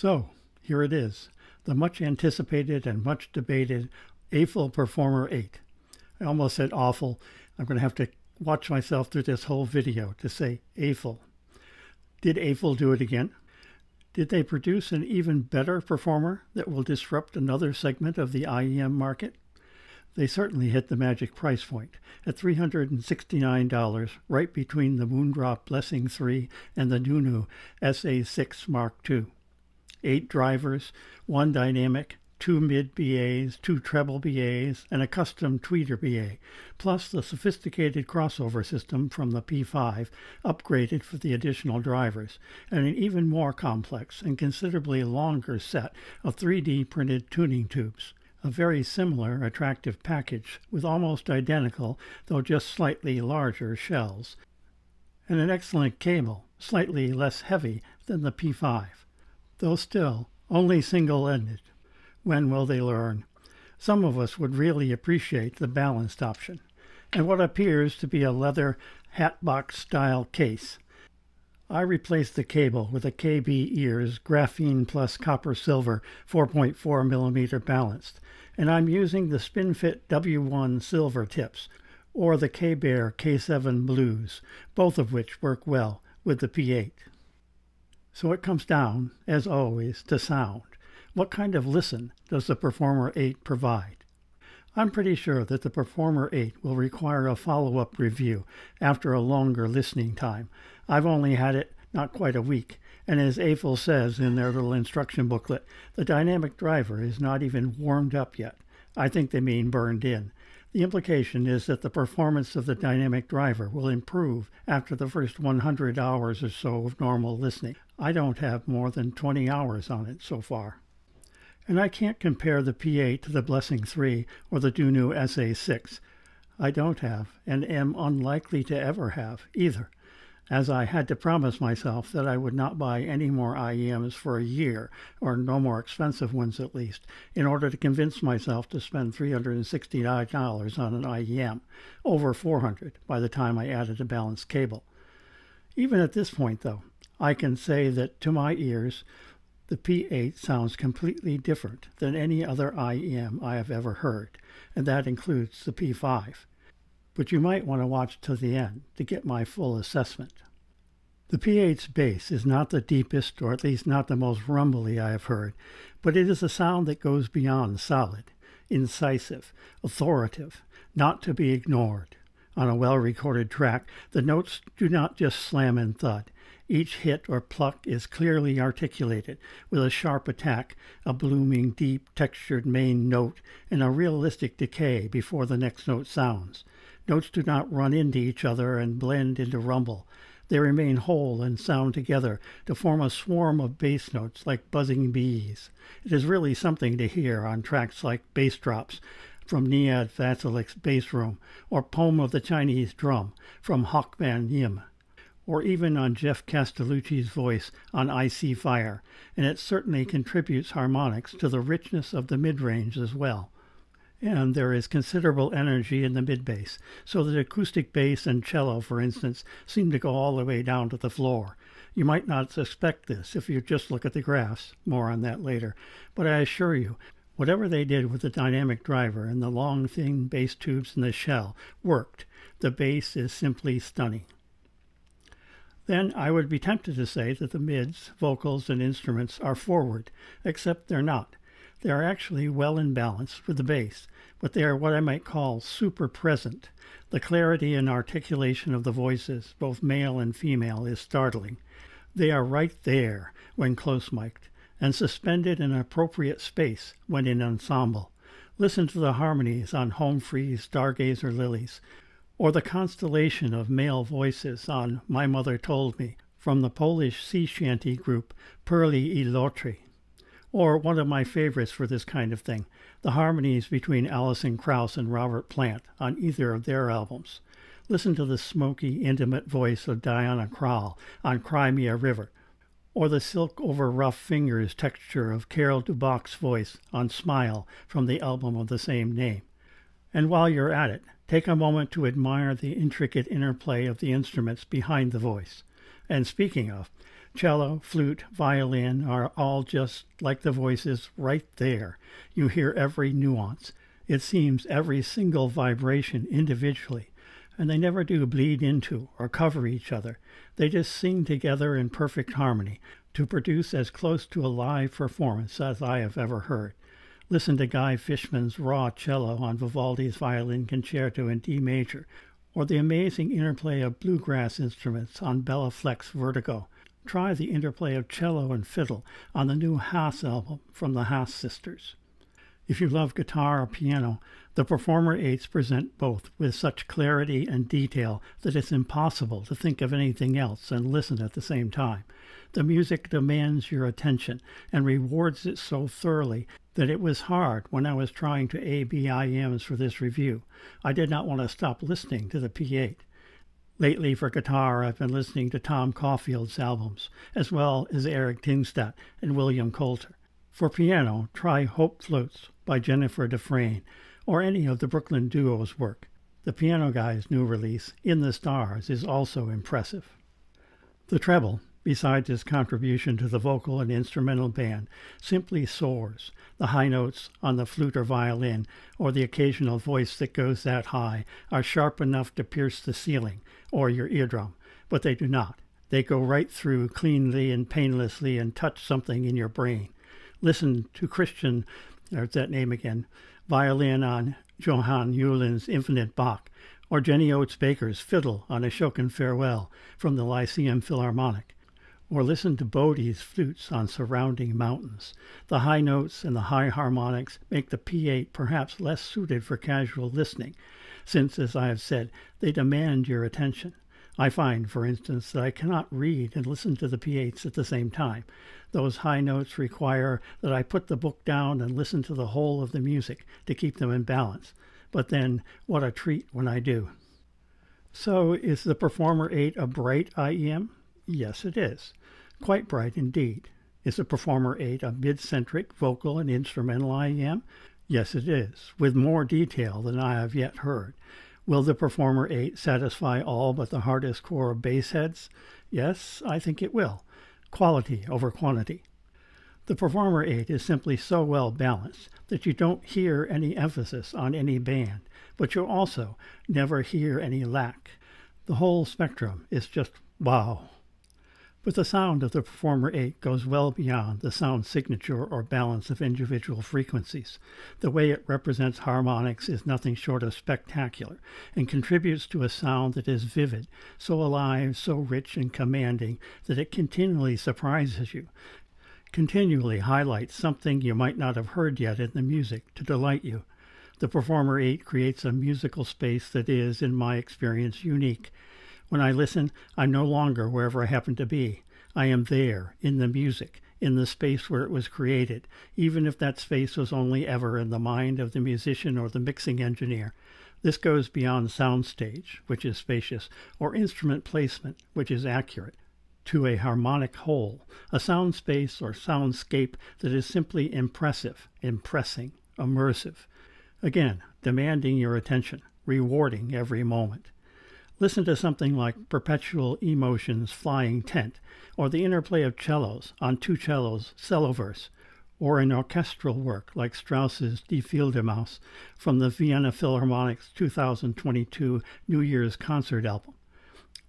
So, here it is, the much anticipated and much debated Aful Performer 8. I almost said awful. I'm going to have to watch myself through this whole video to say Aful. Did Aful do it again? Did they produce an even better performer that will disrupt another segment of the IEM market? They certainly hit the magic price point at $369, right between the Moondrop Blessing 3 and the Dunu SA6 Mark II. Eight drivers, one dynamic, two mid BAs, two treble BAs, and a custom tweeter BA, plus the sophisticated crossover system from the P5, upgraded for the additional drivers, and an even more complex and considerably longer set of 3D printed tuning tubes. A very similar attractive package with almost identical, though just slightly larger shells, and an excellent cable, slightly less heavy than the P5, though still only single ended. When will they learn? Some of us would really appreciate the balanced option, and what appears to be a leather hatbox style case. I replaced the cable with a KB Ears graphene plus copper silver 4.4 millimeter balanced, and I'm using the SpinFit W1 silver tips or the K-Bear K7 blues, both of which work well with the P8. So it comes down, as always, to sound. What kind of listen does the Performer 8 provide? I'm pretty sure that the Performer 8 will require a follow up review after a longer listening time. I've only had it not quite a week, and as Aful says in their little instruction booklet, the dynamic driver is not even warmed up yet. I think they mean burned in. The implication is that the performance of the dynamic driver will improve after the first 100 hours or so of normal listening. I don't have more than 20 hours on it so far. And I can't compare the P8 to the Blessing 3 or the Dunu SA6. I don't have, and am unlikely to ever have, either, as I had to promise myself that I would not buy any more IEMs for a year, or no more expensive ones at least, in order to convince myself to spend $369 on an IEM, over 400 by the time I added a balanced cable. Even at this point, though, I can say that to my ears, the P8 sounds completely different than any other IEM I have ever heard, and that includes the P5. But you might want to watch to the end to get my full assessment. The P8's bass is not the deepest, or at least not the most rumbly I have heard, but it is a sound that goes beyond solid, incisive, authoritative, not to be ignored. On a well recorded track, the notes do not just slam and thud. Each hit or pluck is clearly articulated, with a sharp attack, a blooming, deep, textured main note, and a realistic decay before the next note sounds. Notes do not run into each other and blend into rumble. They remain whole and sound together to form a swarm of bass notes like buzzing bees. It is really something to hear on tracks like Bass Drops from Niad Vasilik's Bass Room or Poem of the Chinese Drum from Hawkman Yim or even on Jeff Castellucci's voice on I See Fire, and it certainly contributes harmonics to the richness of the mid range as well. And there is considerable energy in the mid bass, so that acoustic bass and cello, for instance, seem to go all the way down to the floor. You might not suspect this if you just look at the graphs, more on that later, but I assure you, whatever they did with the dynamic driver and the long, thin bass tubes in the shell worked. The bass is simply stunning then I would be tempted to say that the mids, vocals, and instruments are forward, except they're not. They are actually well in balance with the bass, but they are what I might call super present. The clarity and articulation of the voices, both male and female, is startling. They are right there when close mic'd, and suspended in appropriate space when in ensemble. Listen to the harmonies on Home Free Stargazer Lilies or the constellation of male voices on My Mother Told Me from the Polish sea shanty group Perły i Łotry, or one of my favorites for this kind of thing, the harmonies between Alison Krauss and Robert Plant on either of their albums. Listen to the smoky, intimate voice of Diana Krall on Cry Me a River, or the silk over rough fingers texture of Carol Duboc's voice on Smile from the album of the same name. And while you're at it, take a moment to admire the intricate interplay of the instruments behind the voice. And speaking of, Cello, flute, violin are all just like the voices right there. You hear every nuance. It seems every single vibration individually. And they never do bleed into or cover each other. They just sing together in perfect harmony to produce as close to a live performance as I have ever heard. Listen to Guy Fishman's raw cello on Vivaldi's Violin Concerto in D major, or the amazing interplay of bluegrass instruments on Béla Fleck's Vertigo. Try the interplay of cello and fiddle on the new Haas album from the Haas sisters. If you love guitar or piano, the Performer 8s present both with such clarity and detail that it's impossible to think of anything else and listen at the same time. The music demands your attention and rewards it so thoroughly that it was hard when I was trying to ABIMs for this review. I did not want to stop listening to the P8. Lately, for guitar, I've been listening to Tom Caulfield's albums, as well as Eric Tingstad and William Coulter. For piano, try Hope Floats by Jennifer Dufresne, or any of the Brooklyn Duo's work. The Piano Guy's new release, In the Stars, is also impressive. The treble besides his contribution to the vocal and instrumental band, simply soars. The high notes on the flute or violin, or the occasional voice that goes that high, are sharp enough to pierce the ceiling or your eardrum, but they do not. They go right through cleanly and painlessly and touch something in your brain. Listen to Christian, there's that name again, violin on Johan Ullén's Infinite Bach, or Jenny Oaks Baker's fiddle on a Ashokan Farewell from the Lyceum Philharmonic or listen to Bodie's flutes on surrounding mountains. The high notes and the high harmonics make the P8 perhaps less suited for casual listening, since, as I have said, they demand your attention. I find, for instance, that I cannot read and listen to the P8s at the same time. Those high notes require that I put the book down and listen to the whole of the music to keep them in balance. But then, what a treat when I do. So, is the Performer 8 a bright IEM? Yes, it is. Quite bright indeed. Is the Performer 8 a mid-centric vocal and instrumental IEM? Yes, it is, with more detail than I have yet heard. Will the Performer 8 satisfy all but the hardest core of bass heads? Yes, I think it will. Quality over quantity. The Performer 8 is simply so well balanced that you don't hear any emphasis on any band, but you also never hear any lack. The whole spectrum is just wow. But the sound of the Performer 8 goes well beyond the sound signature or balance of individual frequencies. The way it represents harmonics is nothing short of spectacular and contributes to a sound that is vivid, so alive, so rich and commanding that it continually surprises you, continually highlights something you might not have heard yet in the music to delight you. The Performer 8 creates a musical space that is, in my experience, unique when I listen, I'm no longer wherever I happen to be. I am there, in the music, in the space where it was created, even if that space was only ever in the mind of the musician or the mixing engineer. This goes beyond soundstage, which is spacious, or instrument placement, which is accurate, to a harmonic whole, a sound space or soundscape that is simply impressive, impressing, immersive. Again, demanding your attention, rewarding every moment. Listen to something like Perpetual Emotion's Flying Tent, or the interplay of cellos on two cellos, Celloverse, or an orchestral work like Strauss's Die Fledermaus from the Vienna Philharmonic's 2022 New Year's concert album.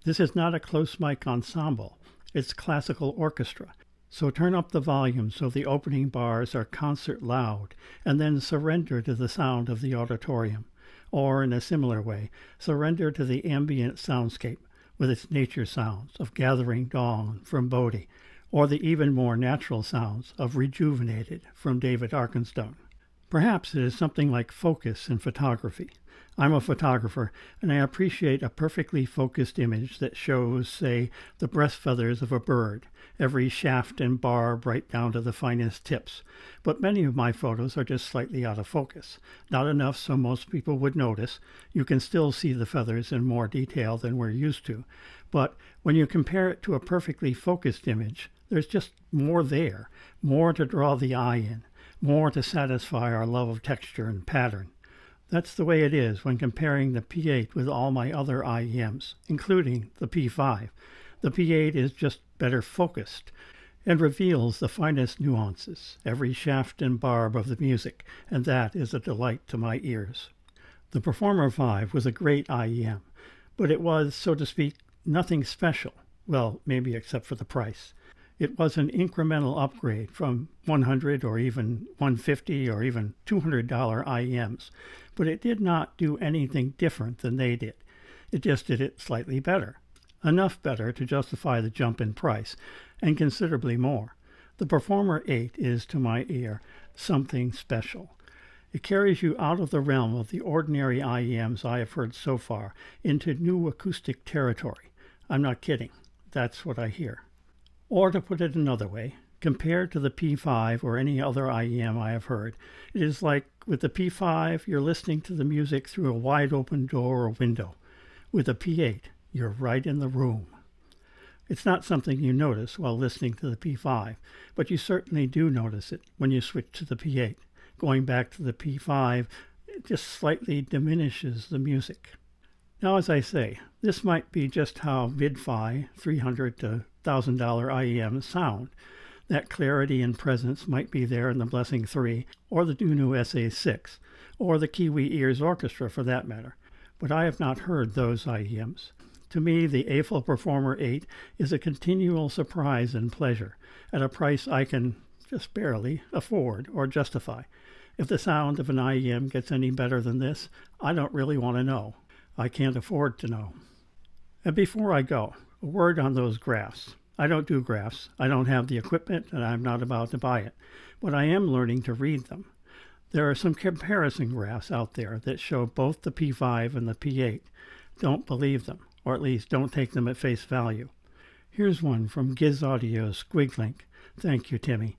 This is not a close mic ensemble, it's classical orchestra, so turn up the volume so the opening bars are concert loud, and then surrender to the sound of the auditorium or in a similar way, surrender to the ambient soundscape with its nature sounds of gathering dawn from Bodie, or the even more natural sounds of Rejuvenated from David Arkenstone. Perhaps it is something like focus in photography. I'm a photographer, and I appreciate a perfectly focused image that shows, say, the breast feathers of a bird, every shaft and barb right down to the finest tips. But many of my photos are just slightly out of focus. Not enough so most people would notice. You can still see the feathers in more detail than we're used to. But when you compare it to a perfectly focused image, there's just more there, more to draw the eye in, more to satisfy our love of texture and pattern. That's the way it is when comparing the P8 with all my other IEMs, including the P5. The P8 is just better focused, and reveals the finest nuances, every shaft and barb of the music, and that is a delight to my ears. The Performer 5 was a great IEM, but it was, so to speak, nothing special. Well, maybe except for the price. It was an incremental upgrade from 100 or even 150 or even $200 IEMs, but it did not do anything different than they did. It just did it slightly better. Enough better to justify the jump in price, and considerably more. The Performer 8 is, to my ear, something special. It carries you out of the realm of the ordinary IEMs I have heard so far into new acoustic territory. I'm not kidding. That's what I hear. Or to put it another way, compared to the P5 or any other IEM I have heard, it is like with the P5, you're listening to the music through a wide open door or window. With a P8, you're right in the room. It's not something you notice while listening to the P5, but you certainly do notice it when you switch to the P8. Going back to the P5 it just slightly diminishes the music. Now, as I say, this might be just how mid-fi 300 to $1,000 IEMs sound. That clarity and presence might be there in the Blessing 3 or the Dunu SA6 or the Kiwi Ears Orchestra for that matter, but I have not heard those IEMs. To me, the Aful Performer 8 is a continual surprise and pleasure at a price I can just barely afford or justify. If the sound of an IEM gets any better than this, I don't really want to know. I can't afford to know. And before I go, a word on those graphs. I don't do graphs. I don't have the equipment and I'm not about to buy it, but I am learning to read them. There are some comparison graphs out there that show both the P5 and the P8. Don't believe them, or at least don't take them at face value. Here's one from Giz Audio's Squiglink. Thank you, Timmy.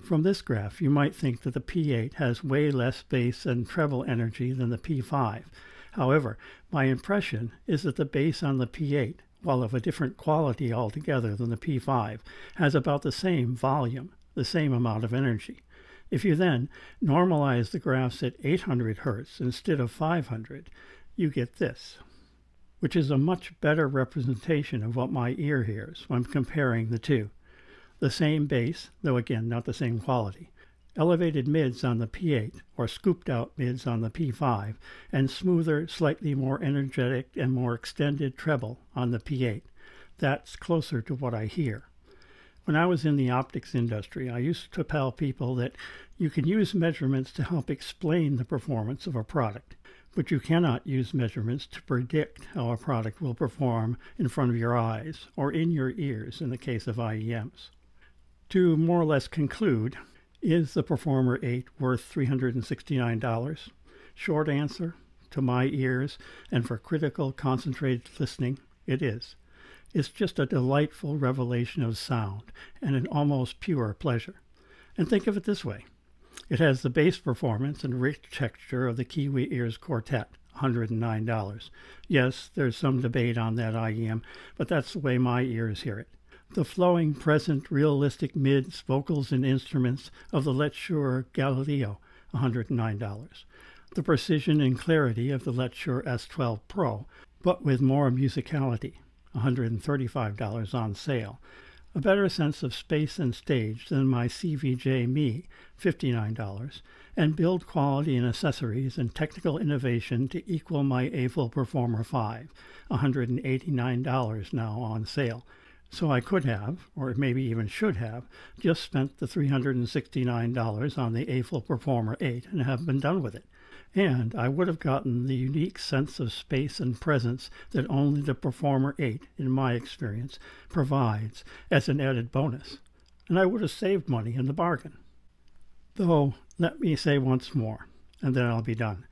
From this graph, you might think that the P8 has way less bass and treble energy than the P5. However, my impression is that the bass on the P8 while of a different quality altogether than the P5, has about the same volume, the same amount of energy. If you then normalize the graphs at 800 Hz instead of 500, you get this, which is a much better representation of what my ear hears when comparing the two. The same bass, though again not the same quality elevated mids on the P8 or scooped out mids on the P5, and smoother, slightly more energetic and more extended treble on the P8. That's closer to what I hear. When I was in the optics industry, I used to tell people that you can use measurements to help explain the performance of a product, but you cannot use measurements to predict how a product will perform in front of your eyes or in your ears in the case of IEMs. To more or less conclude, is the Performer 8 worth $369? Short answer, to my ears and for critical, concentrated listening, it is. It's just a delightful revelation of sound and an almost pure pleasure. And think of it this way it has the bass performance and rich texture of the Kiwi Ears Quartet, $109. Yes, there's some debate on that IEM, but that's the way my ears hear it the flowing, present, realistic mids, vocals, and instruments of the Shure Galileo, $109. The precision and clarity of the Let's S12 Pro, but with more musicality, $135 on sale. A better sense of space and stage than my CVJ Me, $59, and build quality and accessories and technical innovation to equal my Aful Performer 5, $189 now on sale. So I could have, or maybe even should have, just spent the $369 on the Aful Performer 8 and have been done with it. And I would have gotten the unique sense of space and presence that only the Performer 8, in my experience, provides as an added bonus. And I would have saved money in the bargain. Though, let me say once more, and then I'll be done.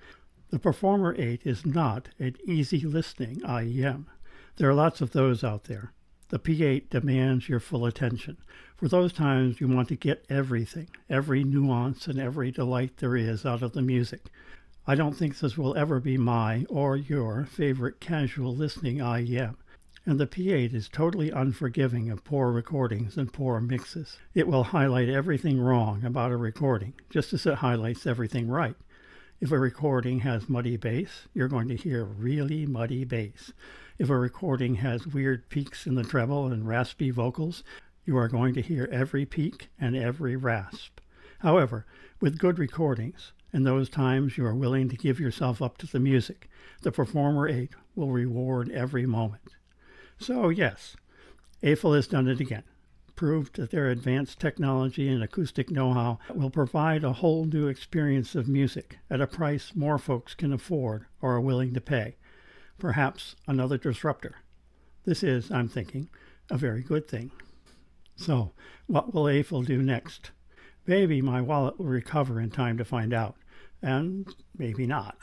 The Performer 8 is not an easy listening IEM. There are lots of those out there the P8 demands your full attention. For those times you want to get everything, every nuance and every delight there is out of the music. I don't think this will ever be my or your favorite casual listening IEM, and the P8 is totally unforgiving of poor recordings and poor mixes. It will highlight everything wrong about a recording, just as it highlights everything right. If a recording has muddy bass, you're going to hear really muddy bass. If a recording has weird peaks in the treble and raspy vocals, you are going to hear every peak and every rasp. However, with good recordings, and those times you are willing to give yourself up to the music, the Performer 8 will reward every moment. So, yes, Aful has done it again proved that their advanced technology and acoustic know how will provide a whole new experience of music at a price more folks can afford or are willing to pay. Perhaps another disruptor. This is, I'm thinking, a very good thing. So, what will Aful do next? Maybe my wallet will recover in time to find out, and maybe not.